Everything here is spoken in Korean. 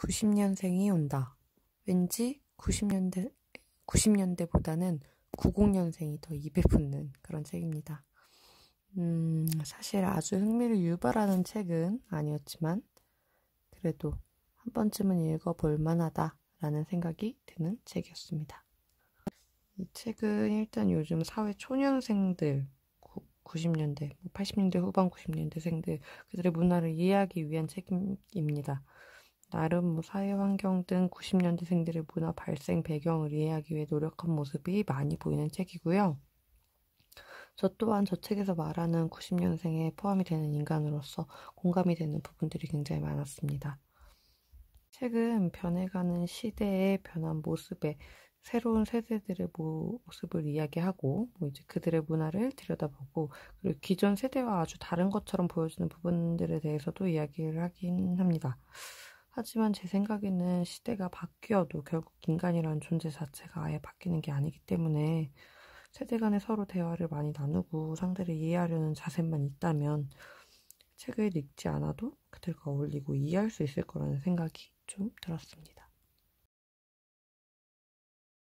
90년생이 온다. 왠지 90년대, 90년대보다는 90년생이 더 입에 붙는 그런 책입니다. 음, 사실 아주 흥미를 유발하는 책은 아니었지만, 그래도 한 번쯤은 읽어볼 만하다라는 생각이 드는 책이었습니다. 이 책은 일단 요즘 사회 초년생들, 90년대, 80년대 뭐 후반 90년대생들, 그들의 문화를 이해하기 위한 책입니다. 나름 뭐 사회 환경 등 90년대생들의 문화 발생 배경을 이해하기 위해 노력한 모습이 많이 보이는 책이고요. 저 또한 저 책에서 말하는 90년생에 포함이 되는 인간으로서 공감이 되는 부분들이 굉장히 많았습니다. 책은 변해가는 시대의 변한 모습에 새로운 세대들의 모습을 이야기하고 뭐 이제 그들의 문화를 들여다보고 그리고 기존 세대와 아주 다른 것처럼 보여주는 부분들에 대해서도 이야기를 하긴 합니다. 하지만 제 생각에는 시대가 바뀌어도 결국 인간이라는 존재 자체가 아예 바뀌는 게 아니기 때문에 세대 간에 서로 대화를 많이 나누고 상대를 이해하려는 자세만 있다면 책을 읽지 않아도 그들과 어울리고 이해할 수 있을 거라는 생각이 좀 들었습니다.